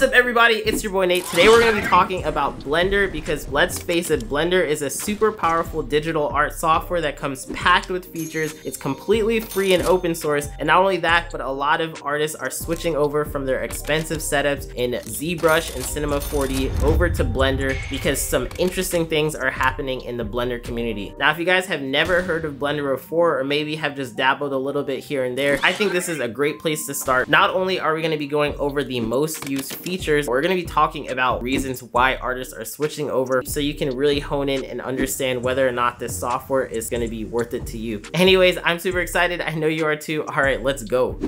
What's up everybody, it's your boy Nate. Today we're going to be talking about Blender because let's face it, Blender is a super powerful digital art software that comes packed with features. It's completely free and open source and not only that, but a lot of artists are switching over from their expensive setups in ZBrush and Cinema 4D over to Blender because some interesting things are happening in the Blender community. Now if you guys have never heard of Blender before or maybe have just dabbled a little bit here and there, I think this is a great place to start. Not only are we going to be going over the most used features. We're going to be talking about reasons why artists are switching over so you can really hone in and understand whether or not this software is going to be worth it to you. Anyways, I'm super excited. I know you are too. All right, let's go.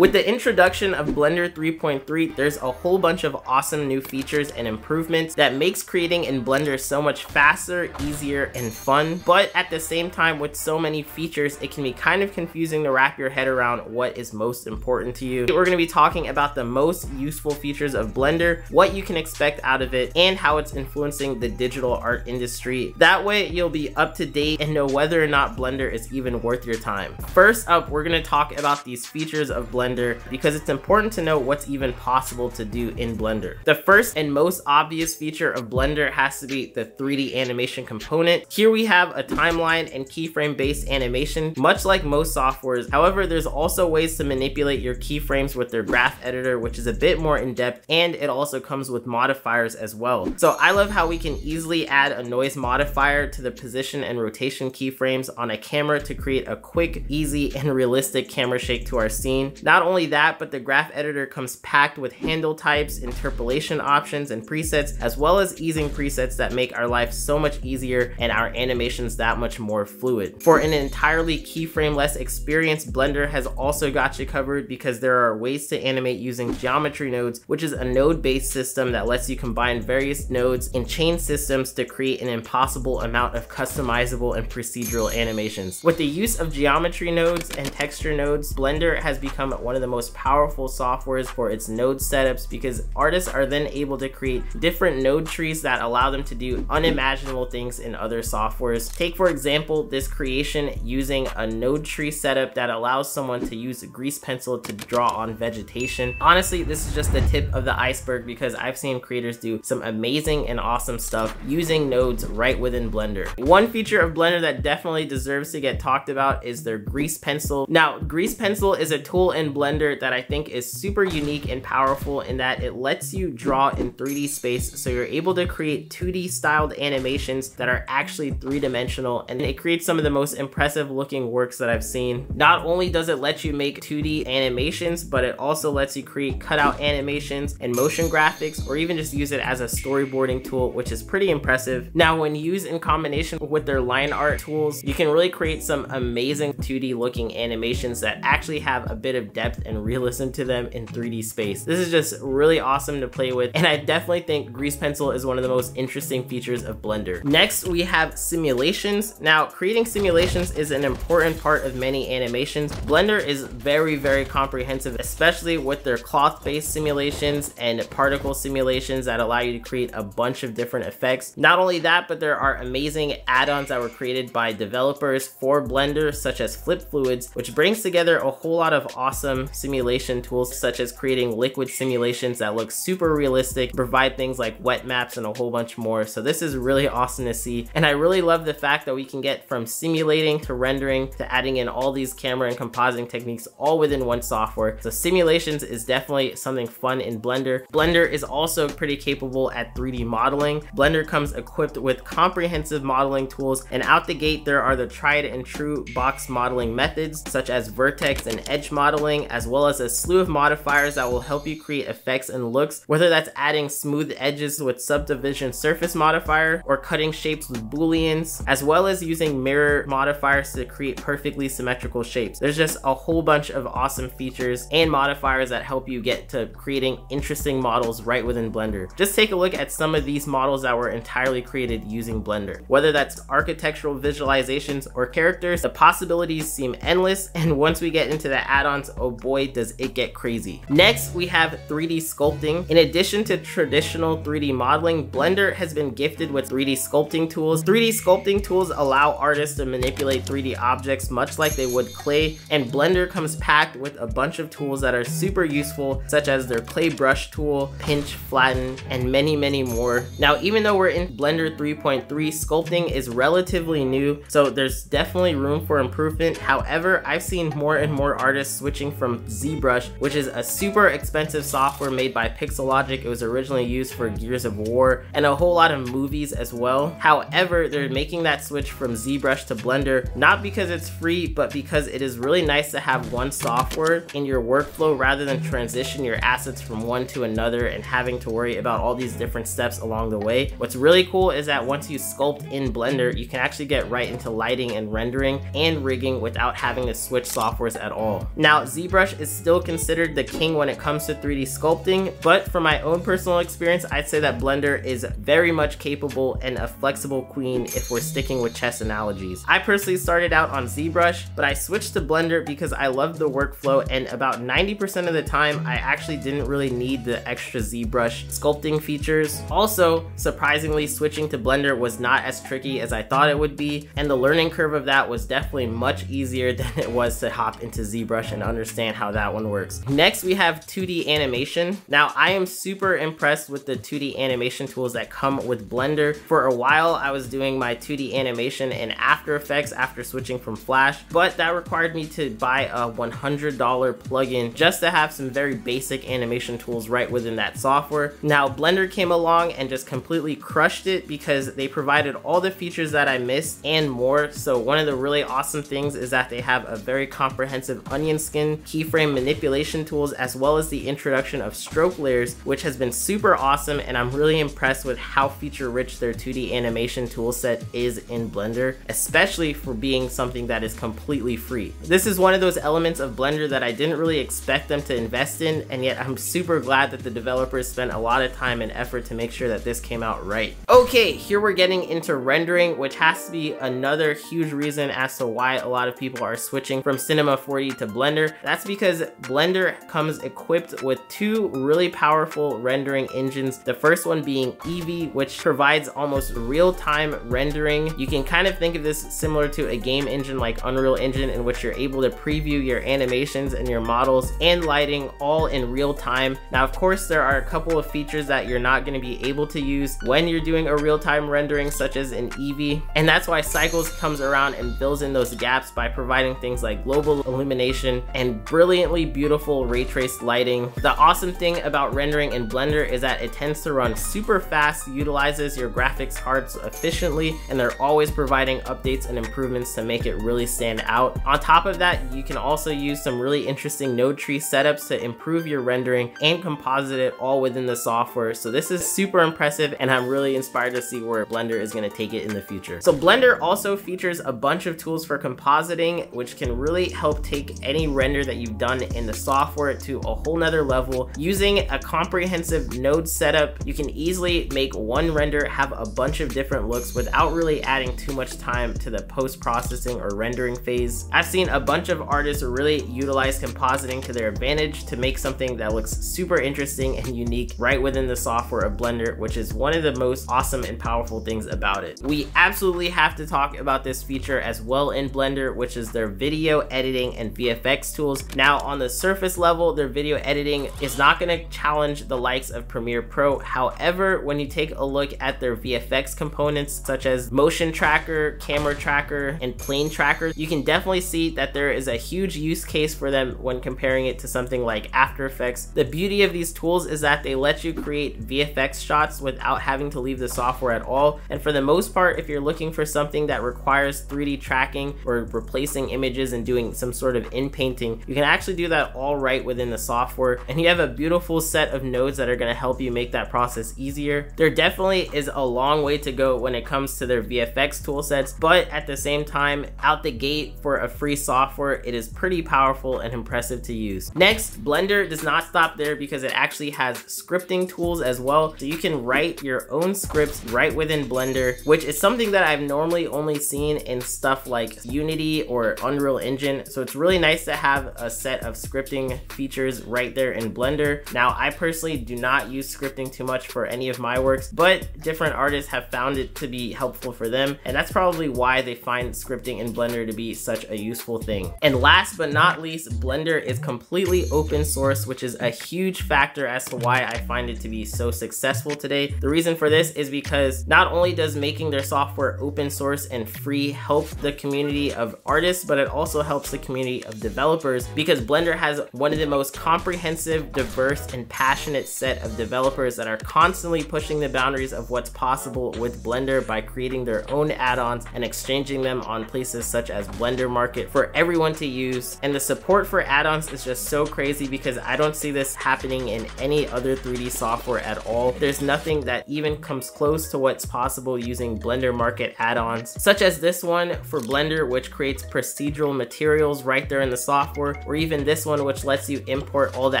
With the introduction of Blender 3.3, there's a whole bunch of awesome new features and improvements that makes creating in Blender so much faster, easier, and fun. But at the same time, with so many features, it can be kind of confusing to wrap your head around what is most important to you. We're gonna be talking about the most useful features of Blender, what you can expect out of it, and how it's influencing the digital art industry. That way, you'll be up to date and know whether or not Blender is even worth your time. First up, we're gonna talk about these features of Blender Blender because it's important to know what's even possible to do in Blender. The first and most obvious feature of Blender has to be the 3D animation component. Here we have a timeline and keyframe based animation, much like most softwares. However, there's also ways to manipulate your keyframes with their graph editor, which is a bit more in depth, and it also comes with modifiers as well. So I love how we can easily add a noise modifier to the position and rotation keyframes on a camera to create a quick, easy, and realistic camera shake to our scene. Not not only that, but the graph editor comes packed with handle types, interpolation options, and presets, as well as easing presets that make our life so much easier and our animations that much more fluid. For an entirely keyframe-less experience, Blender has also got you covered because there are ways to animate using geometry nodes, which is a node-based system that lets you combine various nodes in chain systems to create an impossible amount of customizable and procedural animations. With the use of geometry nodes and texture nodes, Blender has become of the most powerful softwares for its node setups because artists are then able to create different node trees that allow them to do unimaginable things in other softwares. Take for example this creation using a node tree setup that allows someone to use a grease pencil to draw on vegetation. Honestly, this is just the tip of the iceberg because I've seen creators do some amazing and awesome stuff using nodes right within Blender. One feature of Blender that definitely deserves to get talked about is their grease pencil. Now, grease pencil is a tool in Blender Blender that I think is super unique and powerful in that it lets you draw in 3D space so you're able to create 2D styled animations that are actually three-dimensional and it creates some of the most impressive looking works that I've seen. Not only does it let you make 2D animations, but it also lets you create cutout animations and motion graphics or even just use it as a storyboarding tool, which is pretty impressive. Now, when used in combination with their line art tools, you can really create some amazing 2D looking animations that actually have a bit of depth and realism to them in 3D space. This is just really awesome to play with and I definitely think Grease Pencil is one of the most interesting features of Blender. Next we have simulations. Now creating simulations is an important part of many animations. Blender is very very comprehensive especially with their cloth based simulations and particle simulations that allow you to create a bunch of different effects. Not only that but there are amazing add-ons that were created by developers for Blender such as Flip Fluids which brings together a whole lot of awesome Um, simulation tools such as creating liquid simulations that look super realistic, provide things like wet maps and a whole bunch more. So this is really awesome to see. And I really love the fact that we can get from simulating to rendering to adding in all these camera and compositing techniques all within one software. So simulations is definitely something fun in Blender. Blender is also pretty capable at 3D modeling. Blender comes equipped with comprehensive modeling tools and out the gate there are the tried and true box modeling methods such as vertex and edge modeling as well as a slew of modifiers that will help you create effects and looks, whether that's adding smooth edges with subdivision surface modifier or cutting shapes with booleans, as well as using mirror modifiers to create perfectly symmetrical shapes. There's just a whole bunch of awesome features and modifiers that help you get to creating interesting models right within Blender. Just take a look at some of these models that were entirely created using Blender. Whether that's architectural visualizations or characters, the possibilities seem endless and once we get into the add-ons, oh boy, does it get crazy. Next, we have 3D sculpting. In addition to traditional 3D modeling, Blender has been gifted with 3D sculpting tools. 3D sculpting tools allow artists to manipulate 3D objects much like they would clay, and Blender comes packed with a bunch of tools that are super useful, such as their clay brush tool, pinch, flatten, and many, many more. Now, even though we're in Blender 3.3, sculpting is relatively new, so there's definitely room for improvement. However, I've seen more and more artists switching from ZBrush, which is a super expensive software made by Pixologic. It was originally used for Gears of War and a whole lot of movies as well. However, they're making that switch from ZBrush to Blender, not because it's free, but because it is really nice to have one software in your workflow rather than transition your assets from one to another and having to worry about all these different steps along the way. What's really cool is that once you sculpt in Blender, you can actually get right into lighting and rendering and rigging without having to switch softwares at all. Now, ZBrush is still considered the king when it comes to 3D sculpting, but from my own personal experience, I'd say that Blender is very much capable and a flexible queen if we're sticking with chess analogies. I personally started out on ZBrush, but I switched to Blender because I loved the workflow and about 90% of the time, I actually didn't really need the extra ZBrush sculpting features. Also, surprisingly, switching to Blender was not as tricky as I thought it would be, and the learning curve of that was definitely much easier than it was to hop into ZBrush and understand how that one works. Next, we have 2D animation. Now, I am super impressed with the 2D animation tools that come with Blender. For a while, I was doing my 2D animation in After Effects after switching from Flash, but that required me to buy a $100 plugin just to have some very basic animation tools right within that software. Now, Blender came along and just completely crushed it because they provided all the features that I missed and more. So one of the really awesome things is that they have a very comprehensive onion skin, keyframe manipulation tools, as well as the introduction of stroke layers, which has been super awesome. And I'm really impressed with how feature rich their 2D animation toolset is in Blender, especially for being something that is completely free. This is one of those elements of Blender that I didn't really expect them to invest in, and yet I'm super glad that the developers spent a lot of time and effort to make sure that this came out right. Okay, here we're getting into rendering, which has to be another huge reason as to why a lot of people are switching from Cinema 4D to Blender. That's because Blender comes equipped with two really powerful rendering engines. The first one being Eevee, which provides almost real-time rendering. You can kind of think of this similar to a game engine like Unreal Engine in which you're able to preview your animations and your models and lighting all in real time. Now, of course, there are a couple of features that you're not going to be able to use when you're doing a real-time rendering such as in Eevee. And that's why Cycles comes around and fills in those gaps by providing things like global illumination and brilliantly beautiful ray traced lighting. The awesome thing about rendering in Blender is that it tends to run super fast, utilizes your graphics cards efficiently, and they're always providing updates and improvements to make it really stand out. On top of that, you can also use some really interesting node tree setups to improve your rendering and composite it all within the software. So this is super impressive and I'm really inspired to see where Blender is going to take it in the future. So Blender also features a bunch of tools for compositing, which can really help take any render that you've done in the software to a whole nother level. Using a comprehensive node setup, you can easily make one render have a bunch of different looks without really adding too much time to the post-processing or rendering phase. I've seen a bunch of artists really utilize compositing to their advantage to make something that looks super interesting and unique right within the software of Blender, which is one of the most awesome and powerful things about it. We absolutely have to talk about this feature as well in Blender, which is their video editing and VFX tools. Now on the surface level, their video editing is not gonna challenge the likes of Premiere Pro. However, when you take a look at their VFX components, such as motion tracker, camera tracker, and plane tracker, you can definitely see that there is a huge use case for them when comparing it to something like After Effects. The beauty of these tools is that they let you create VFX shots without having to leave the software at all. And for the most part, if you're looking for something that requires 3D tracking or replacing images and doing some sort of in painting, you can actually do that all right within the software. And you have a beautiful set of nodes that are gonna help you make that process easier. There definitely is a long way to go when it comes to their VFX tool sets, but at the same time, out the gate for a free software, it is pretty powerful and impressive to use. Next, Blender does not stop there because it actually has scripting tools as well. So you can write your own scripts right within Blender, which is something that I've normally only seen in stuff like Unity or Unreal Engine. So it's really nice to have a set of scripting features right there in Blender. Now, I personally do not use scripting too much for any of my works, but different artists have found it to be helpful for them, and that's probably why they find scripting in Blender to be such a useful thing. And last but not least, Blender is completely open source, which is a huge factor as to why I find it to be so successful today. The reason for this is because not only does making their software open source and free help the community of artists, but it also helps the community of developers because Blender has one of the most comprehensive, diverse, and passionate set of developers that are constantly pushing the boundaries of what's possible with Blender by creating their own add-ons and exchanging them on places such as Blender Market for everyone to use. And the support for add-ons is just so crazy because I don't see this happening in any other 3D software at all. There's nothing that even comes close to what's possible using Blender Market add-ons, such as this one for Blender, which creates procedural materials right there in the software, or even this one, which lets you import all the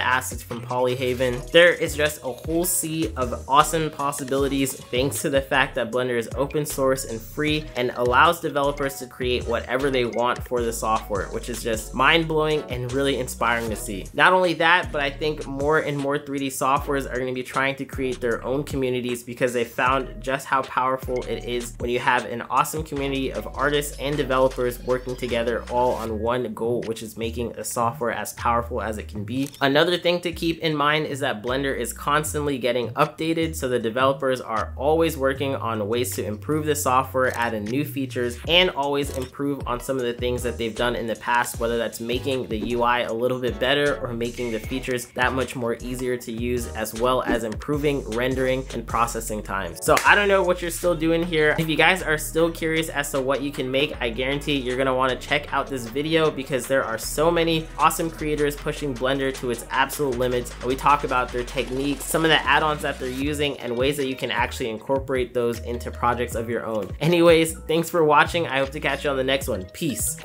assets from Polyhaven. There is just a whole sea of awesome possibilities thanks to the fact that Blender is open source and free and allows developers to create whatever they want for the software, which is just mind-blowing and really inspiring to see. Not only that, but I think more and more 3D softwares are going to be trying to create their own communities because they found just how powerful it is when you have an awesome community of artists and developers working together all on one goal, which is making a software as powerful as it can be. Another thing to keep in mind is that Blender is constantly getting updated, so the developers are always working on ways to improve the software, add in new features, and always improve on some of the things that they've done in the past, whether that's making the UI a little bit better or making the features that much more easier to use, as well as improving rendering and processing times. So I don't know what you're still doing here. If you guys are still curious as to what you can make, I guarantee you're gonna wanna check out this video because there are so awesome creators pushing Blender to its absolute limits. We talk about their techniques, some of the add-ons that they're using, and ways that you can actually incorporate those into projects of your own. Anyways, thanks for watching. I hope to catch you on the next one. Peace.